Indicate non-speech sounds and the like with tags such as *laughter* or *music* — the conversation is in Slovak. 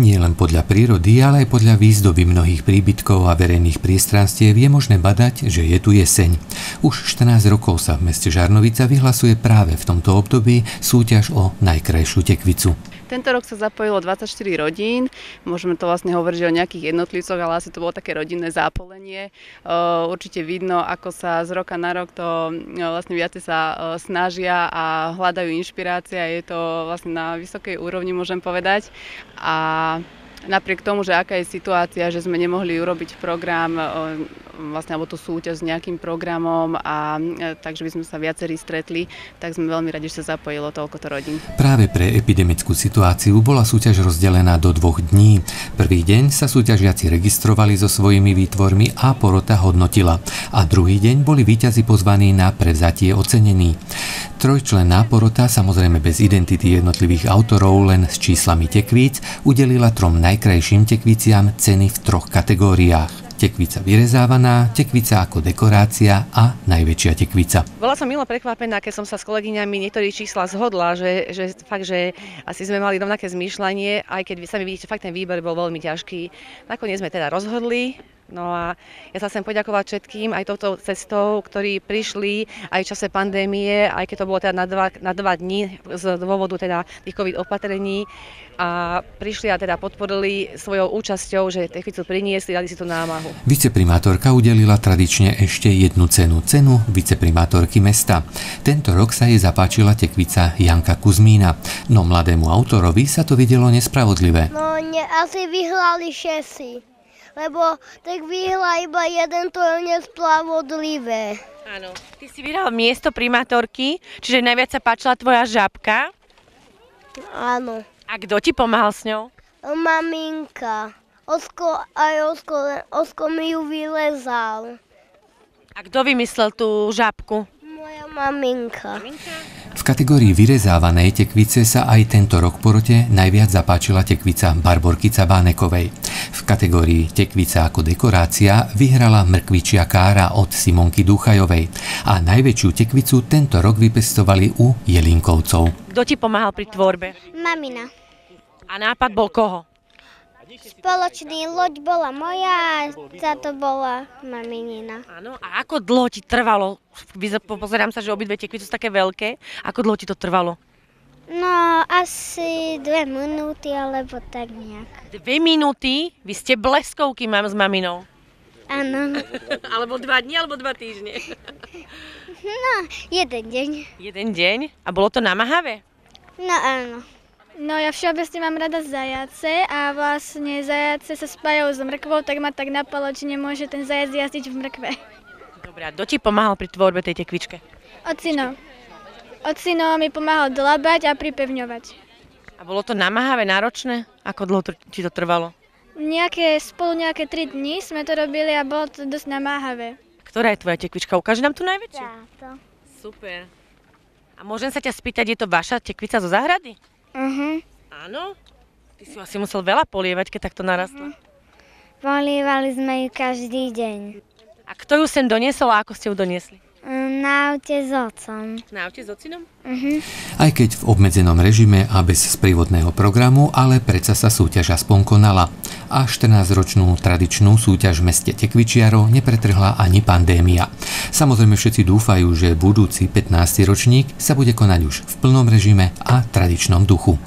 Nie len podľa prírody, ale aj podľa výzdoby mnohých príbytkov a verejných priestranstiev je možné badať, že je tu jeseň. Už 14 rokov sa v meste Žarnovica vyhlasuje práve v tomto období súťaž o najkrajšiu tekvicu. Tento rok sa zapojilo 24 rodín, môžeme to vlastne hovoriť o nejakých jednotlivcoch, ale asi to bolo také rodinné zápolenie. Určite vidno, ako sa z roka na rok to vlastne viacej sa snažia a hľadajú inšpirácia. Je to vlastne na vysokej úrovni, môžem povedať. A napriek tomu, že aká je situácia, že sme nemohli urobiť program, vlastne, alebo tú súťaž s nejakým programom a e, takže by sme sa viacerí stretli, tak sme veľmi radi, že sa zapojilo toľkoto rodín. Práve pre epidemickú situáciu bola súťaž rozdelená do dvoch dní. Prvý deň sa súťažiaci registrovali so svojimi výtvormi a porota hodnotila. A druhý deň boli víťazi pozvaní na prevzatie ocenení. Trojčlenná porota, samozrejme bez identity jednotlivých autorov, len s číslami tekvíc, udelila trom najkrajším tekviciam ceny v troch kategóriách tekvica vyrezávaná, tekvica ako dekorácia a najväčšia tekvica. Bola som milo prekvapená, keď som sa s kolegyňami niektorých čísla zhodla, že, že fakt, že asi sme mali rovnaké zmýšľanie, aj keď vy sami vidíte, fakt ten výber bol veľmi ťažký. Nakoniec sme teda rozhodli, No a ja sa chcem poďakovať všetkým aj touto cestou, ktorí prišli aj v čase pandémie, aj keď to bolo teda na dva, na dva dní z dôvodu teda tých COVID opatrení a prišli a teda podporili svojou účasťou, že technicu priniesli, dali si tú námahu. Viceprimátorka udelila tradične ešte jednu cenu, cenu viceprimátorky mesta. Tento rok sa jej zapáčila tekvica Janka Kuzmína, no mladému autorovi sa to videlo nespravodlivé. No, ne, asi vyhrali šesi lebo tak vyhla iba jeden, to je nespravodlivé. Áno. Ty si vyhral miesto primátorky, čiže najviac sa páčila tvoja žabka? Áno. A kto ti pomáhal s ňou? Maminka. Osko, aj Osko, Osko mi ju vylezal. A kto vymyslel tú žabku? Moja maminka. Maminka? V kategórii vyrezávanej tekvice sa aj tento rok porote najviac zapáčila tekvica Barborky Cabánekovej. V kategórii tekvica ako dekorácia vyhrala mrkvičia kára od Simonky Duchajovej a najväčšiu tekvicu tento rok vypestovali u Jelinkovcov. Kto ti pomáhal pri tvorbe? Mamina. A nápad bol koho? Spoločný loď bola moja, a to bola maminina. Áno, a ako dlho ti trvalo? Pozerám sa, že obidve tekvice sú také veľké. Ako dlho ti to trvalo? No, asi dve minúty, alebo tak nejak. Dve minúty? Vy ste bleskovky, mám s maminou. Áno. *laughs* alebo dva dní, alebo dva týždne. *laughs* no, jeden deň. Jeden deň? A bolo to namáhavé? No áno. No ja všeobecne mám rada zajace a vlastne zajace sa spájajú s mrkvou, tak ma tak napadlo, či nemôže ten zajac jazdiť v mrkve. Dobre, a kto ti pomáhal pri tvorbe tej tekvičke? Ocino. Ocino mi pomáhal dlabať a pripevňovať. A bolo to namáhavé, náročné? Ako dlho ti to trvalo? Nejaké, spolu nejaké 3 dní sme to robili a bolo to dosť namáhavé. Ktorá je tvoja tekvička? Ukáži nám tu najväčšiu? Táto. Super. A môžem sa ťa spýtať, je to vaša tekvica zo záhrady? Uh-huh. Áno? Ty si asi musel veľa polievať, keď takto narastla. Uh-huh. Polievali sme ju každý deň. A kto ju sem doniesol a ako ste ju doniesli? Na aute s otcom. Na aute s ocinom? Uh-huh. Aj keď v obmedzenom režime a bez sprievodného programu, ale predsa sa súťaž aspoň konala. A 14-ročnú tradičnú súťaž v meste Tekvičiarov nepretrhla ani pandémia. Samozrejme všetci dúfajú, že budúci 15. ročník sa bude konať už v plnom režime a tradičnom duchu.